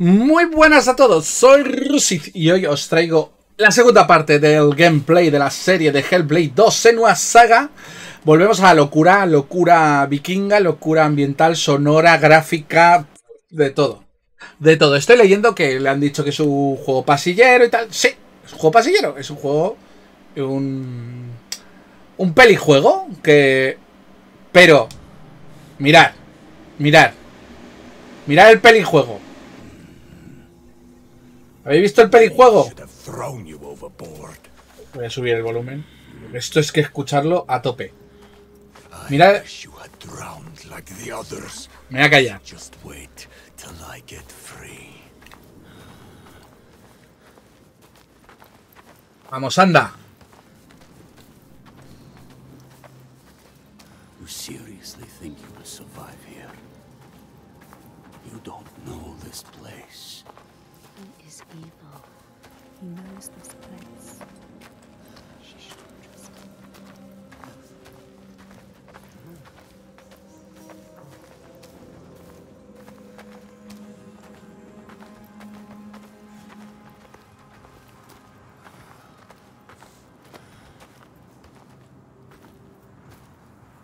Muy buenas a todos, soy Rusit y hoy os traigo la segunda parte del gameplay de la serie de Hellblade 2 Senua Saga. Volvemos a la locura, locura vikinga, locura ambiental, sonora, gráfica, de todo. De todo. Estoy leyendo que le han dicho que es un juego pasillero y tal. Sí, es un juego pasillero, es un juego... Un... Un pelijuego que... Pero... Mirad, mirad. Mirad el pelijuego. ¿Habéis visto el pelijuego? Voy a subir el volumen. Esto es que escucharlo a tope. Mira. Me voy a callar. Vamos, anda.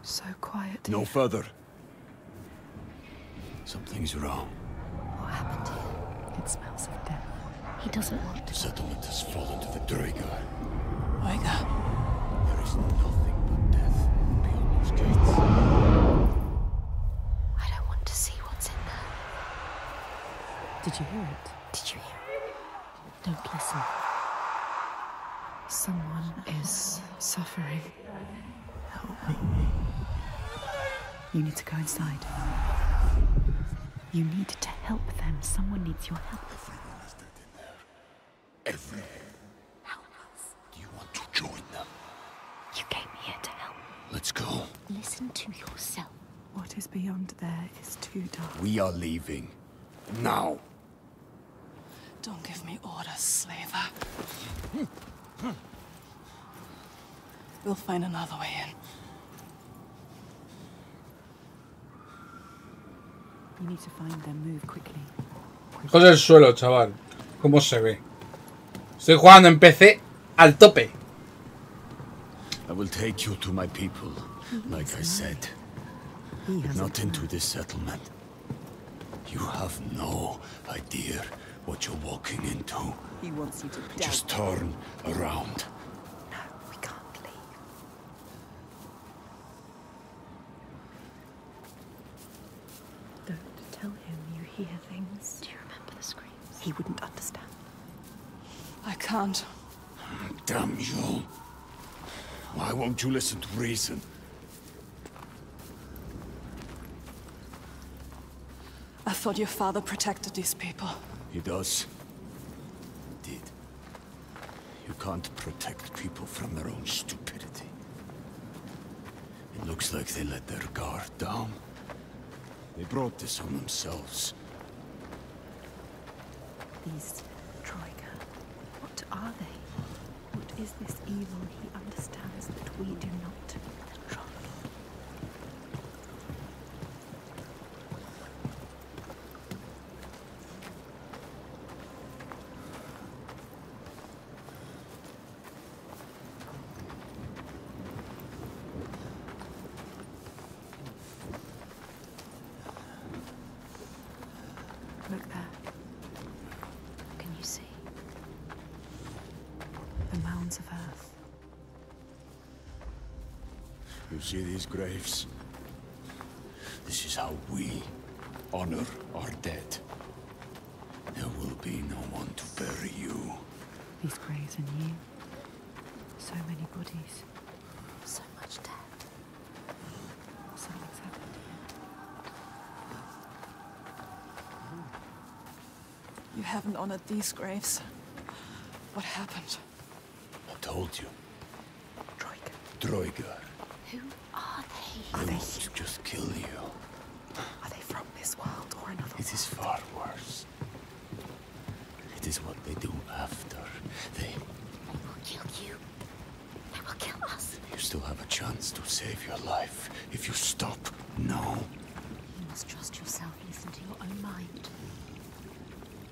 So quiet. No further. Something's wrong. What happened to here? It smells of death. He doesn't want The to. settlement has fallen to the Draugar. Oiga. There is nothing but death beyond those gates. I don't want to see what's in there. Did you hear it? Did you hear it? Don't listen. Someone is suffering. Help me. You need to go inside. You need to help them. Someone needs your help. Everyone is dead in there. Everyone. Help us. Do you want to join them? You came here to help. Let's go. Listen to yourself. What is beyond there is too dark. We are leaving. Now. Don't give me orders, slaver. Hmm. Hmm. We'll find another way in. You need to find them. Move quickly. El suelo, chaval. ¿Cómo se ve? Estoy jugando en PC al tope. I will take you to my people, like I said. He has Not into this settlement. You have no idea what you're walking into. He wants you to. Just turn around. No, we can't leave. Don't tell him you hear things. Do you remember the screams? He wouldn't understand. I can't. Ah, damn you. Why won't you listen to reason? I thought your father protected these people. He does. Did. You can't protect people from their own stupidity. It looks like they let their guard down. They brought this on themselves. These Troika, what are they? What is this evil he understands that we do not? The troll. Look there, What can you see? the mounds of earth. You see these graves? This is how we honor our dead. There will be no one to bury you. These graves are new. So many bodies. So much death. Something's happened here. You haven't honored these graves. What happened? I told you, Troika. Draugar. Who are they? They want to just kill you. Are they from this world or another? It is far worse. It is what they do after. They... They will kill you. They will kill us. You still have a chance to save your life if you stop now. You must trust yourself. Listen to your own mind.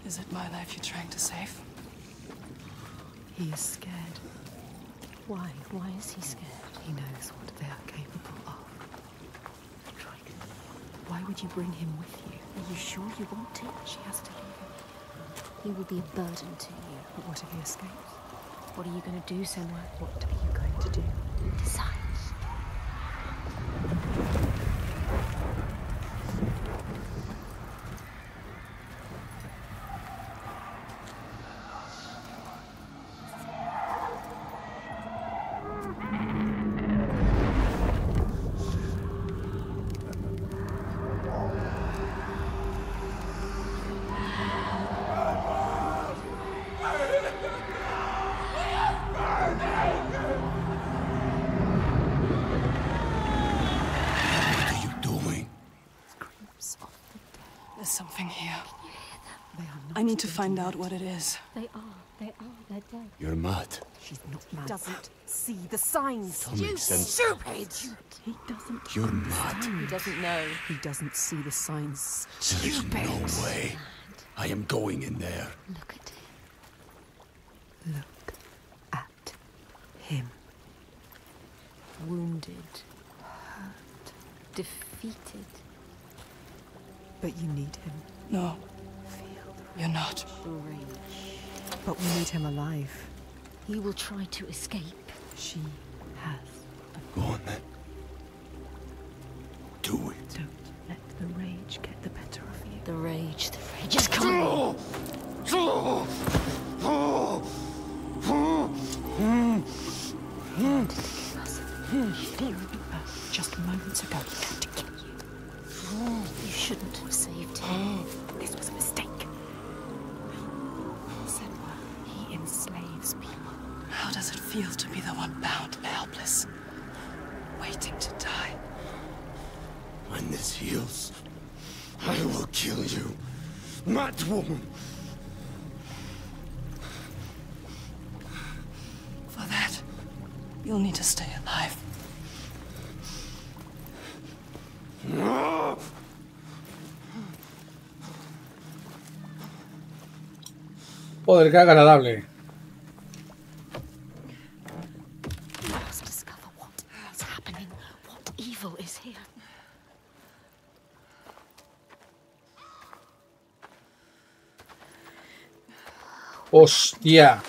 Is it my life you're trying to save? He is scared. Why? Why is he scared? He knows what they are capable of. Triton, Why would you bring him with you? are you sure you want to? She has to leave him. He will be a burden to you. But what if he escapes? What are you going to do, Senua? What are you going to do? Decide. What are you doing? Screams of the dead. There's something here. They are not. I need to find out what it is. They are. They are. They're dead. You're mad. She's not mad. Doesn't see the signs. Don't make. Stupid. He doesn't. You're mad. He doesn't know. He doesn't see the signs. There is no way. I am going in there. Look at him. Look at him. Wounded. Hurt. Defeated. But you need him. No, Feel the you're not. But we need him alive. He will try to escape. She has. Go on then. Do it. Don't let the rage get the better of you. The rage. The rage is coming. Wanted to kill us. Just moments ago, he tried to kill you. You shouldn't have saved him. This was a enslaves people. How does it feel to be the one bound and helpless? Waiting to die. When this heals, I will kill you. Mad woman. For that, you'll need to stay alive. Joder, qué agradable. Hostia.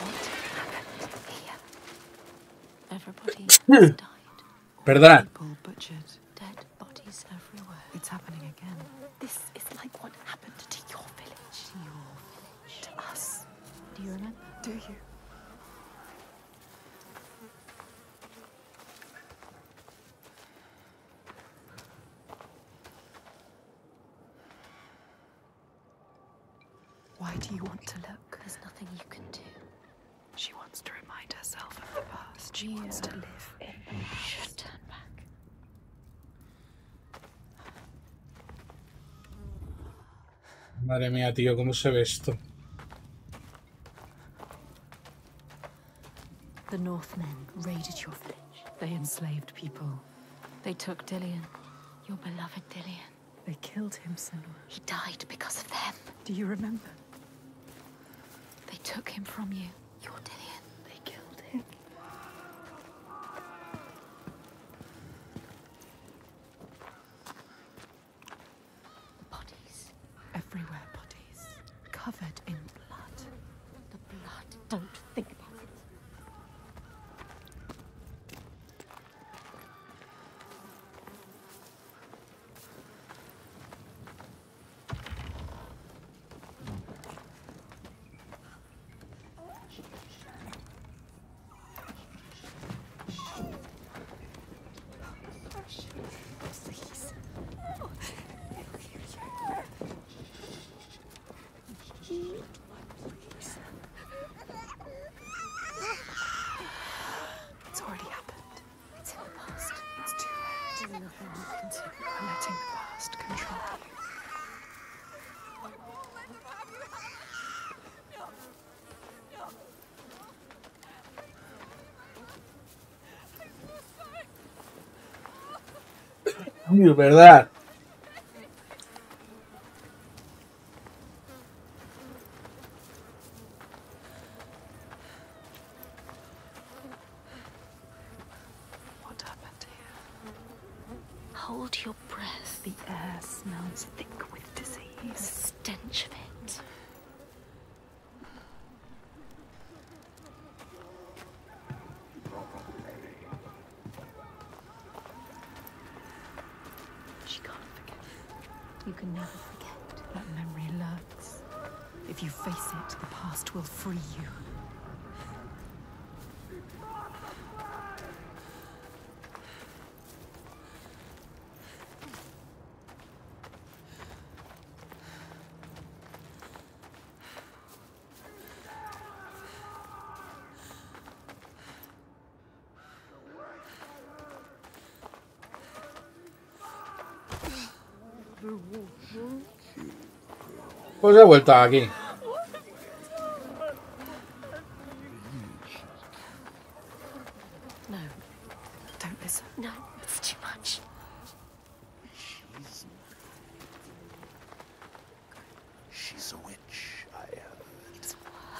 Madre mía, tío, ¿cómo se ve esto? The Northmen raided your village. They enslaved people. They took Dillian. Your beloved Dillian. They killed him, Senua. He died because of them. Do you remember? They took him from you. Your Dillian. Cambio, ¿verdad?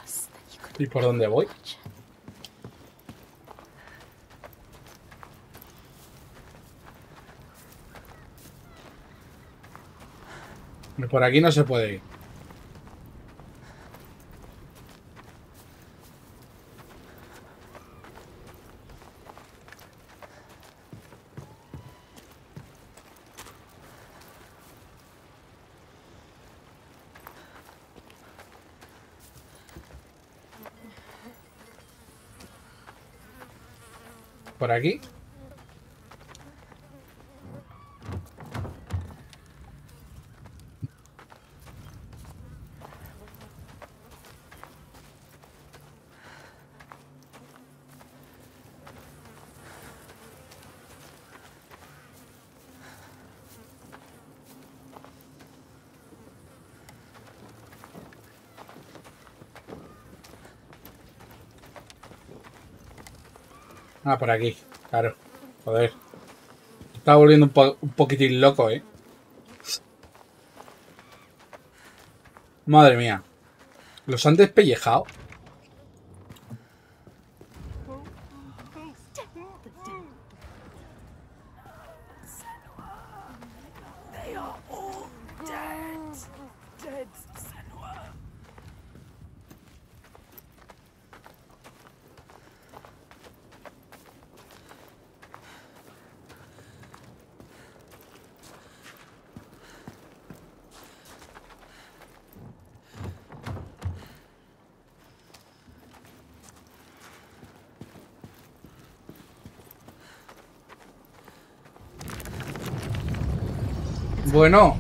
Worse than you could ¿Y por dónde voy? Por aquí no se puede ir. Aquí. Por aquí. Claro. Joder. Está volviendo un, un poquitín loco, eh. Madre mía. ¿Los han despellejado? Bueno,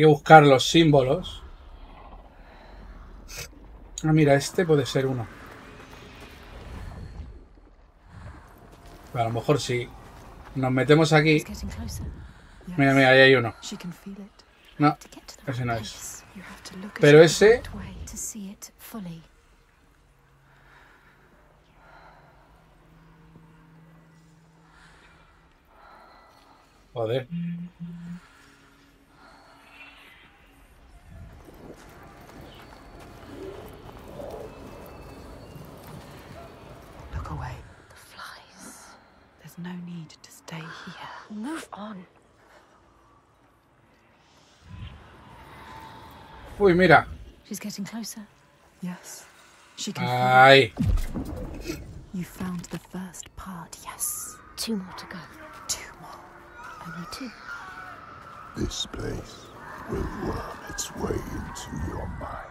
que buscar los símbolos. Ah, mira, este puede ser uno. A lo mejor si nos metemos aquí. It's getting closer. Yes. Mira, mira, ahí hay uno. She can feel it. No, To get to the ese right no place. es. You have to look at Pero it ese- the right way. To see it fully. Joder. Look away. The flies. There's no need to stay here. Move on. Uy, mira. She's getting closer. Yes. She can feel Ay. You found the first part, yes. Two more to go. Two more. Only two. This place will worm its way into your mind.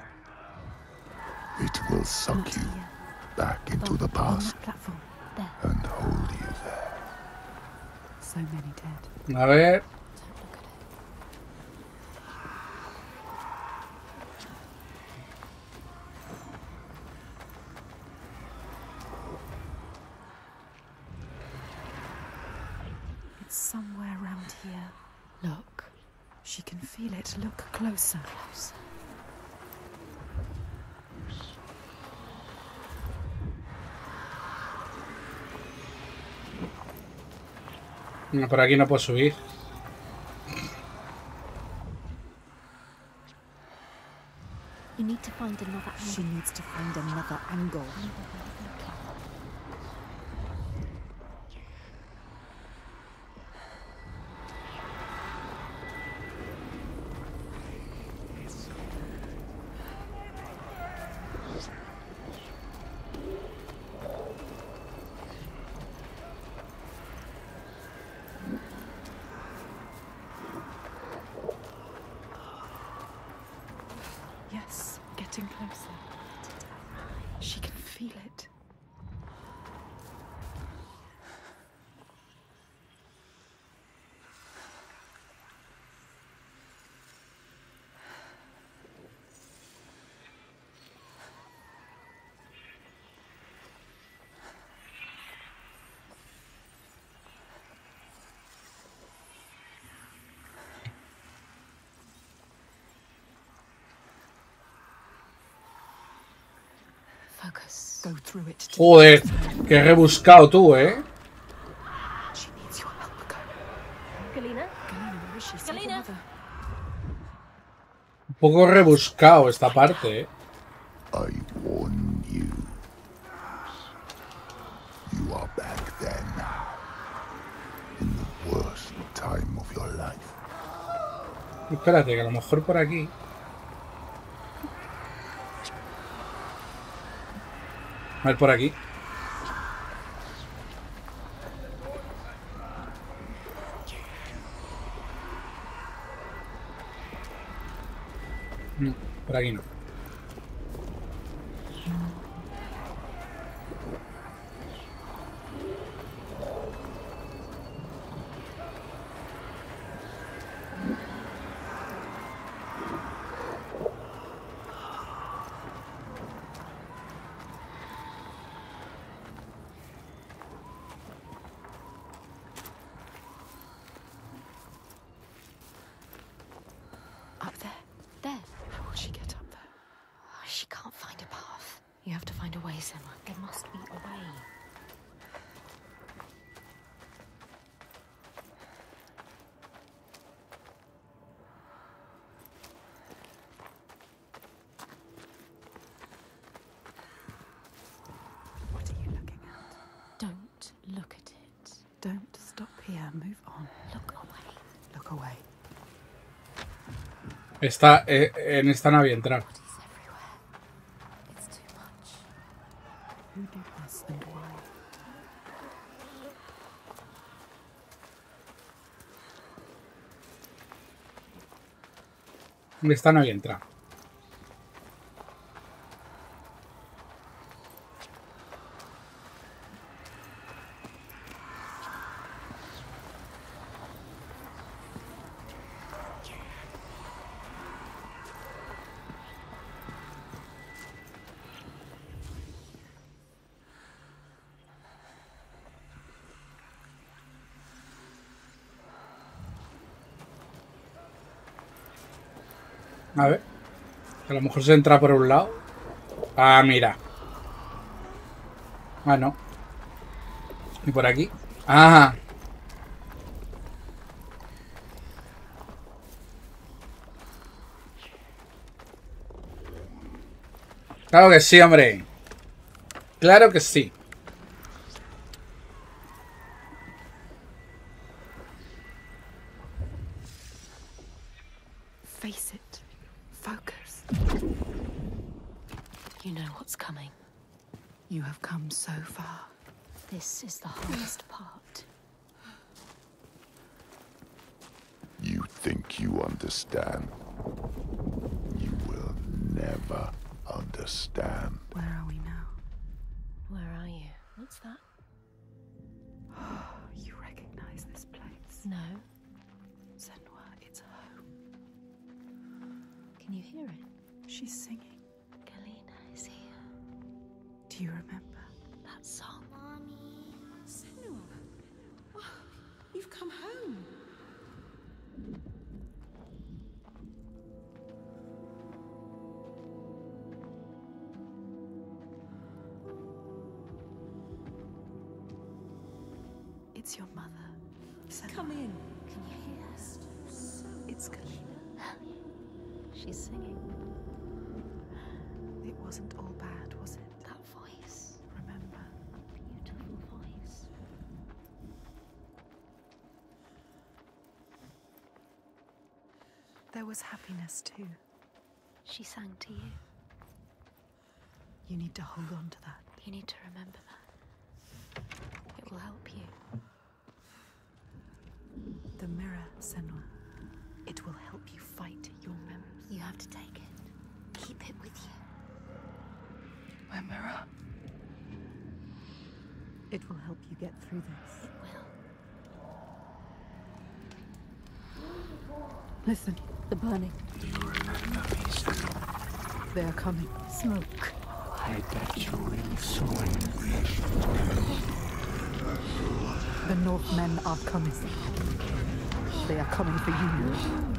It will suck Not you here. back into the On past platform. There. and hold you there. So many dead. A ver. Por aquí no puedo subir. You need to find another She angle. needs to find another angle. Joder, qué rebuscado tú, ¿eh? Un poco rebuscado esta parte, ¿eh? Espérate, que a lo mejor por aquí... A ver, por aquí. No, por aquí no. Está eh, en esta nave entrar. Esta nave entra. Lo mejor se entra por un lado. Ah, mira. Ah, no. ¿Y por aquí? Ah. Claro que sí, hombre. Claro que sí. Understand. Where are we now? Where are you? What's that? Oh, You recognize this place? No. Senua, it's home. Can you hear it? She's singing. Galena is here. Do you remember? She's singing. It wasn't all bad, was it? That voice. Remember, Beautiful voice. there was happiness too. She sang to you. You need to hold on to that. You need to remember that. It will help you. The mirror, Senua. It will help you have to take it. Keep it with you. My mirror. It will help you get through this. It will. Listen, The burning. they are coming. Smoke. I bet you really saw it. The Northmen are coming. They are coming for you.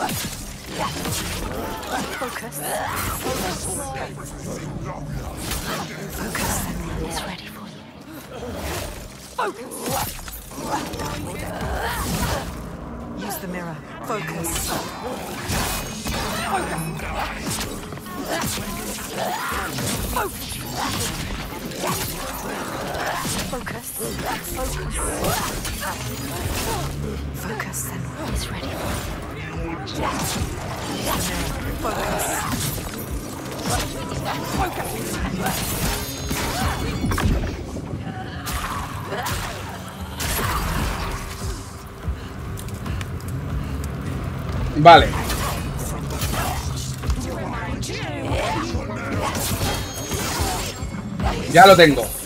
It's ready for you. Focus. Use the mirror. Focus. Focus. Focus. Focus, Vale. Ya lo tengo.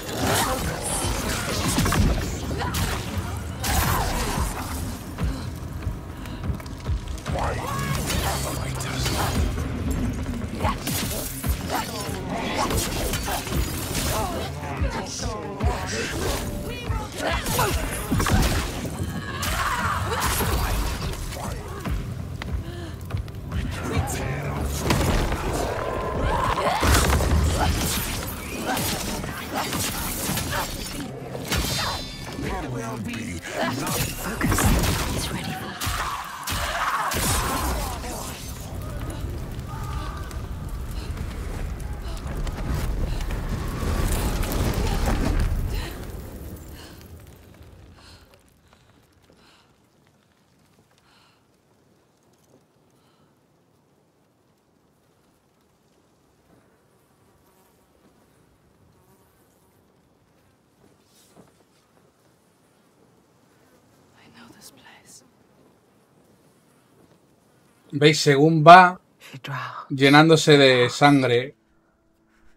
¿Veis? Según va She drowned. llenándose de sangre,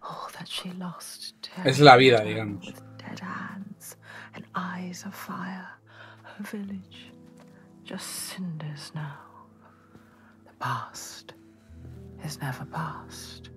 All that she lost. Es la vida, tearing digamos. With dead hands and eyes of fire. Her village. Just cinders now. The past is never past.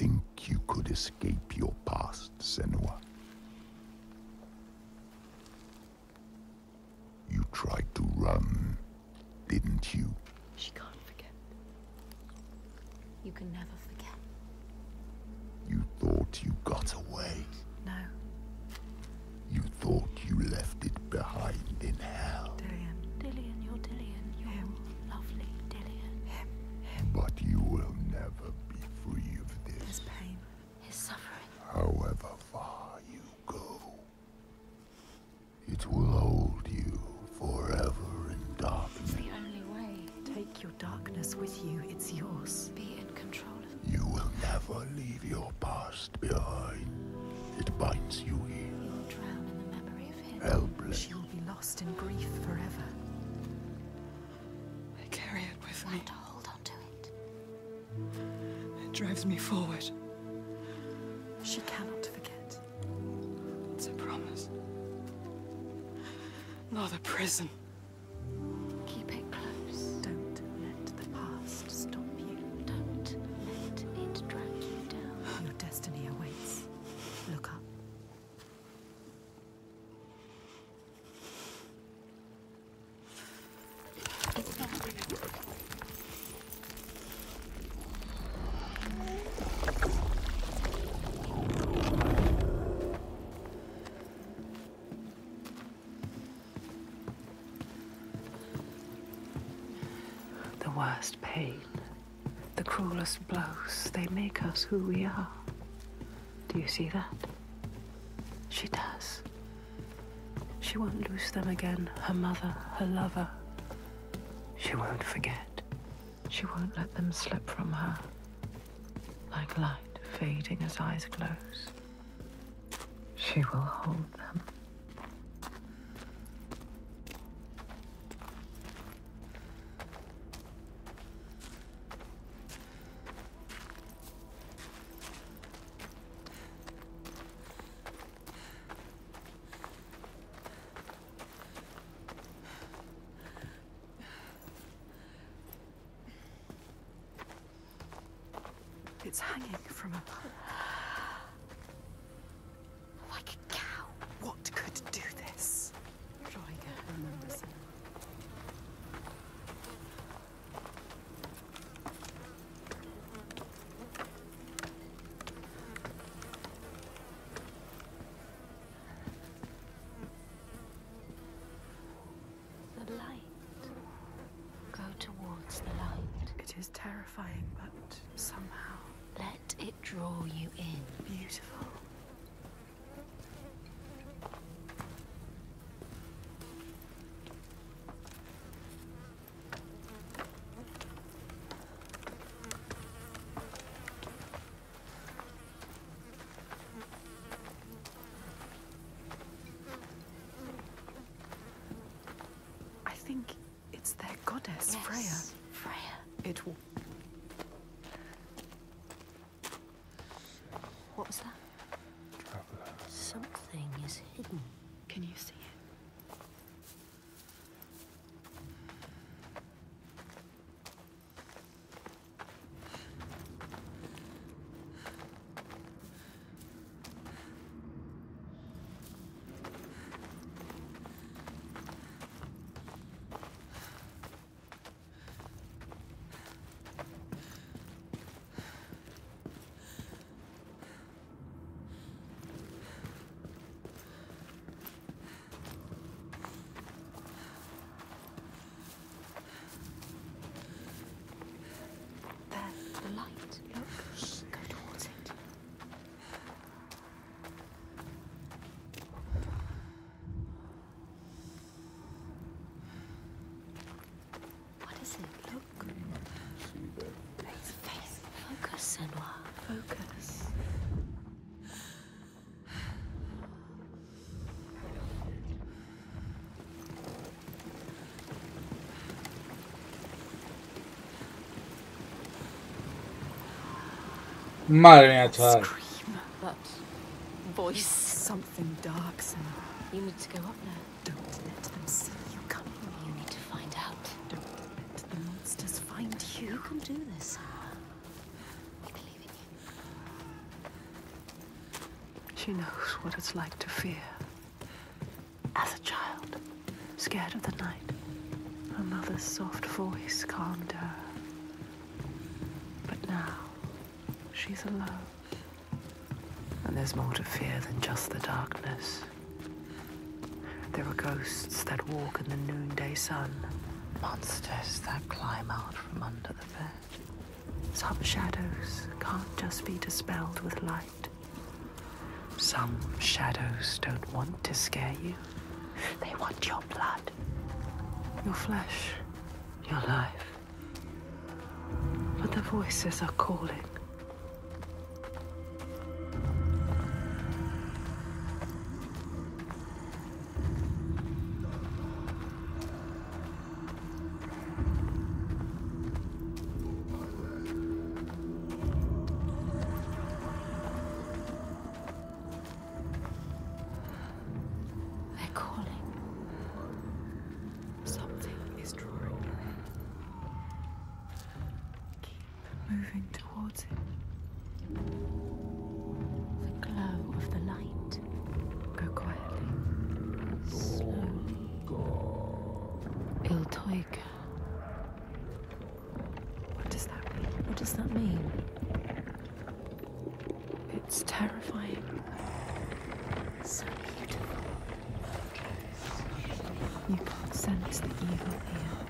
Think you could escape your past, Senua? You tried to run, didn't you? She can't forget. You can never forget. You thought you got away. No, You thought you left it behind in hell. Dillion. Dillion, you're Dillion. You're lovely, Dillion. Him. But you will never be free of His this, pain. His suffering. however far you go. It will hold you forever in darkness. The only way. Take your darkness with you. It's yours. Be in control of You will never leave your past behind. It binds you here. You will drown in the memory of him. Helpless. She will be lost in grief forever. I carry it with me. Learn to hold on to it. It drives me forward. She cannot forget. It's a promise. Not a prison. Cruelest blows, they make us who we are. Do you see that? She does. She won't lose them again, her mother, her lover. She won't forget. She won't let them slip from her. Like light fading as eyes close. She will hold them. It's hanging from a pole. Like a cow. What could do this? The light. Go towards the light. It is terrifying, but somehow draw you in. beautiful. I think it's their goddess, Freya. Freya. It will What was that? Something is hidden. Can you see it? There, the light. Look. Go towards it. What is it? Look. Face, face. Focus, Senua. Focus. Madre mía, chaval. Scream. That voice. Something dark, Senua. You need to go up there. Don't let them see you coming. You need to find out. Don't let the monsters find You you. can do this, Senua. I believe in you. She knows what it's like to fear. As a child, scared of the night, her mother's soft voice calmed her. But now, she's alone. And there's more to fear than just the darkness. There are ghosts that walk in the noonday sun, monsters that climb out from under the bed. Some shadows can't just be dispelled with light. Some shadows don't want to scare you. They want your blood, your flesh, your life. But the voices are calling. What does that mean? It's terrifying. So beautiful. You can't sense the evil here.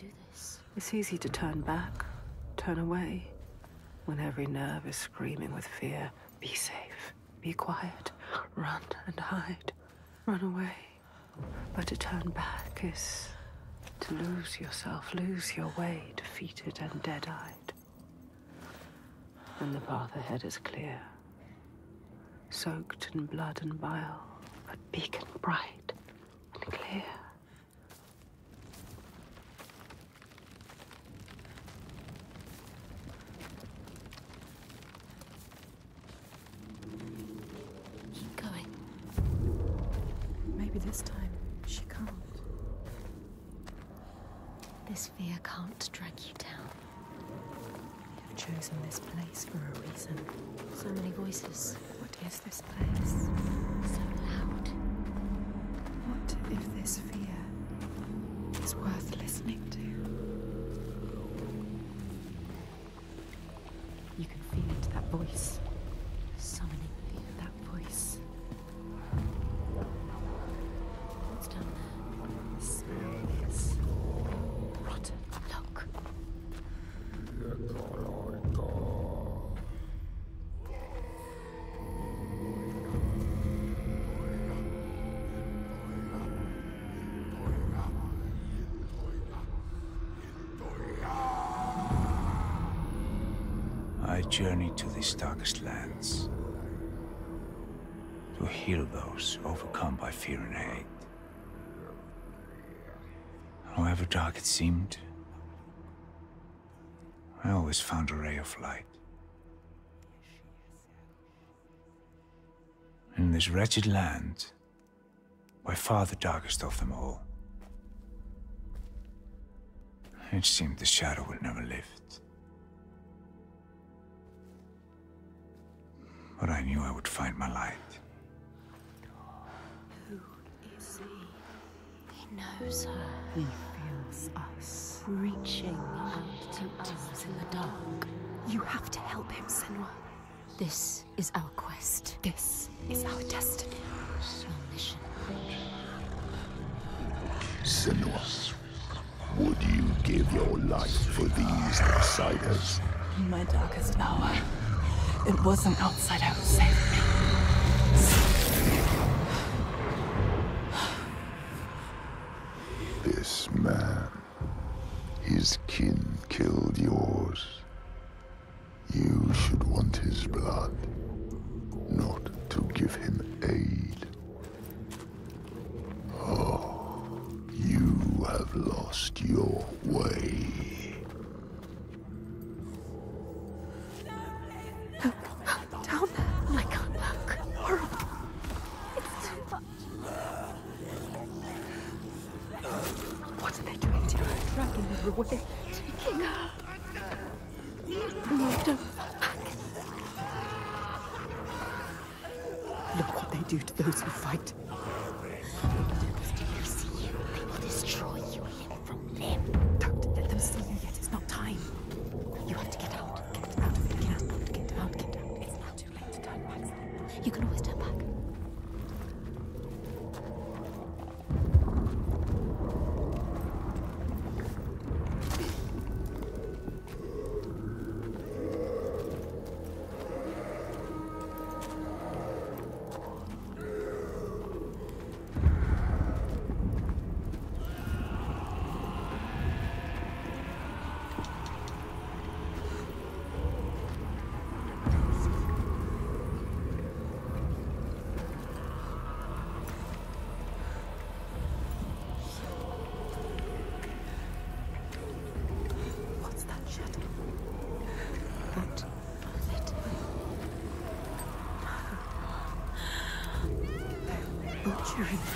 Do this. It's easy to turn back, turn away, when every nerve is screaming with fear. Be safe, be quiet, run and hide, run away. But to turn back is to lose yourself, lose your way, defeated and dead eyed. And the path ahead is clear, soaked in blood and bile, but beacon bright and clear. Keep going. Maybe this time she can't. This fear can't drag you down. You've chosen this place for a reason. So many voices. What is this place? So loud. What if this fear is worth listening to? You can feel it, that voice. Journey to these darkest lands to heal those overcome by fear and hate. However dark it seemed, I always found a ray of light. In this wretched land, by far the darkest of them all, it seemed the shadow would never lift. But I knew I would find my light. Who is he? He knows her. He feels us. Reaching out to us in the dark. You have to help him, Senua. This is our quest. This is our destiny. Your mission. Senua, would you give your life for these outsiders? In my darkest hour, it was an outsider who saved me. This man, his kin killed yours. You should want his blood, not to give him aid. Oh, you have lost your way. accurate.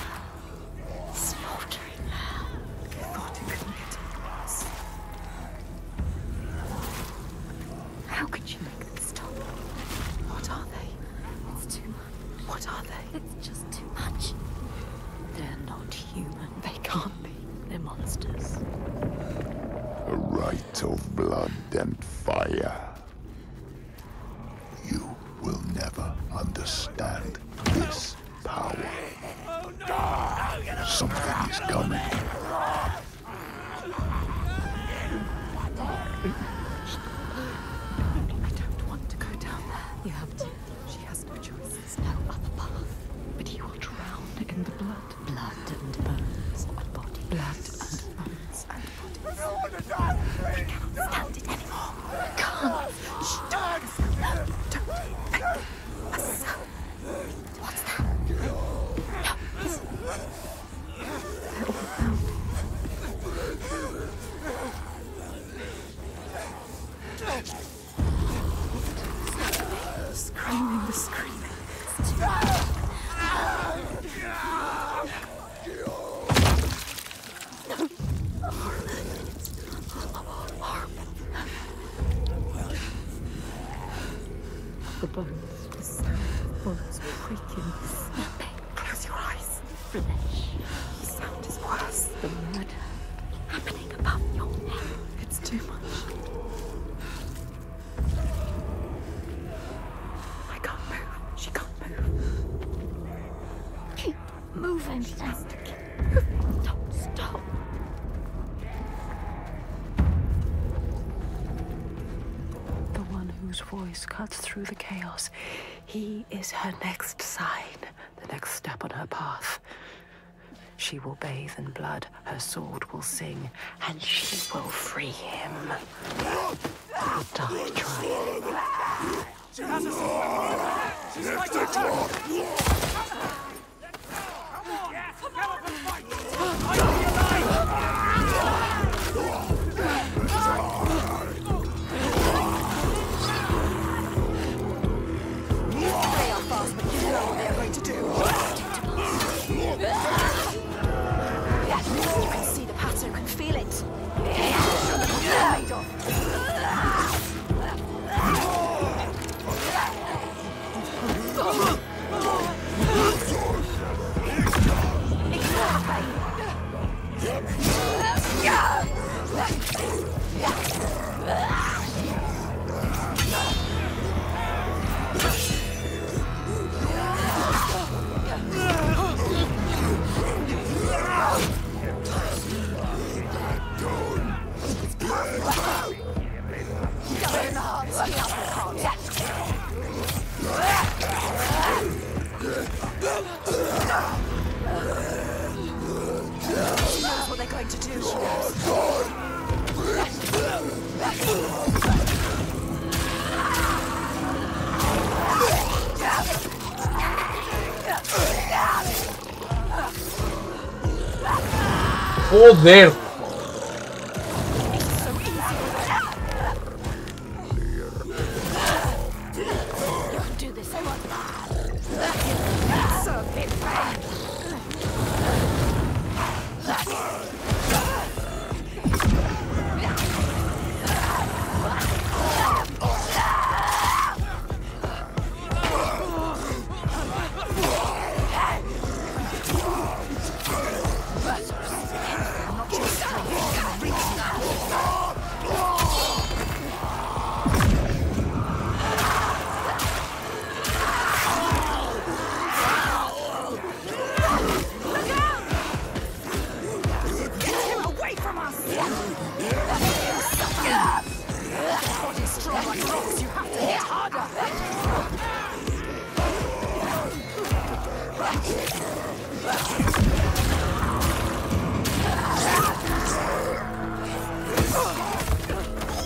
The screaming, the screaming. through the chaos. He is her next sign, the next step on her path. She will bathe in blood, her sword will sing, and she will free him. Die trying. She has us! She's Lift the clock! Come on! Come on! Come on. Come on. Poder.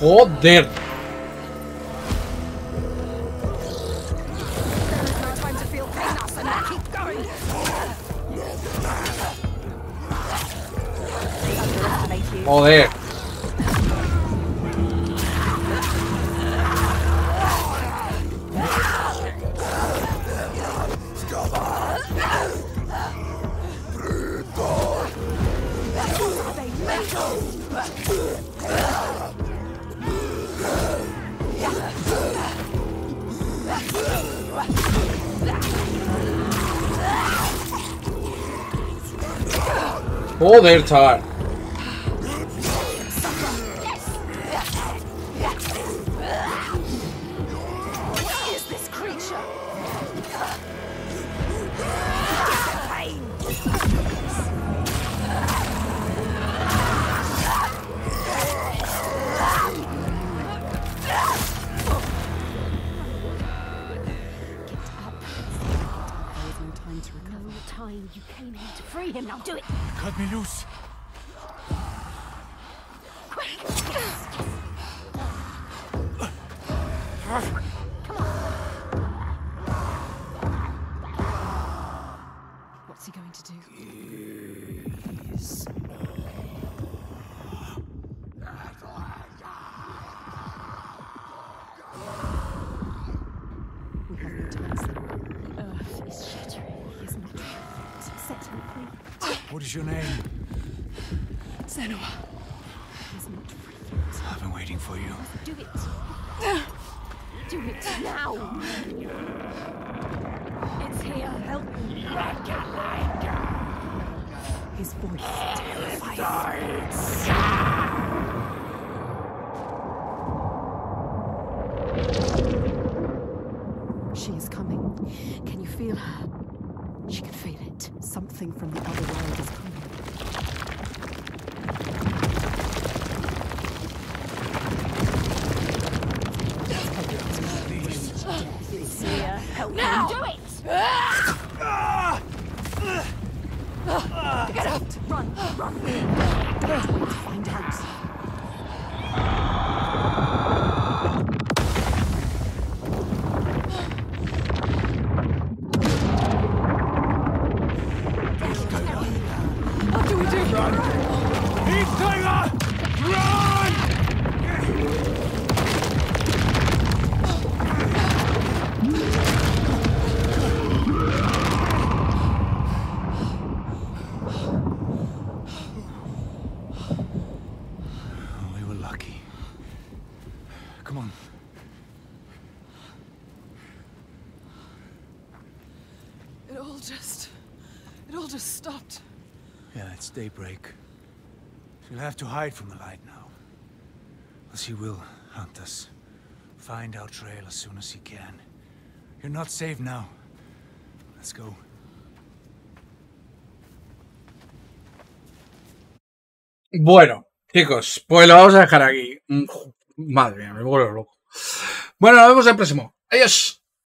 Joder. They're tired. mi luz. What is your name? have to hide from the light now. Else he will hunt us. Find our trail as soon as he can. You're not safe now. Let's go. Bueno, chicos, pues lo vamos a dejar aquí. Madre mía, me vuelvo loco. Bueno, nos vemos en el próximo. Adiós.